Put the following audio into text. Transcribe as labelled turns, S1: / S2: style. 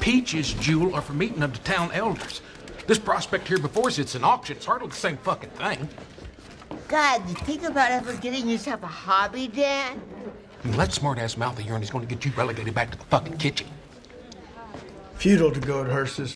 S1: Peaches, Jewel, are for meeting of the town elders. This prospect here before us, it's an auction. It's hardly the same fucking thing.
S2: God, you think about ever getting yourself a hobby, Dan?
S1: And that smart-ass mouth of yours is going to get you relegated back to the fucking kitchen.
S3: Futile to go at sister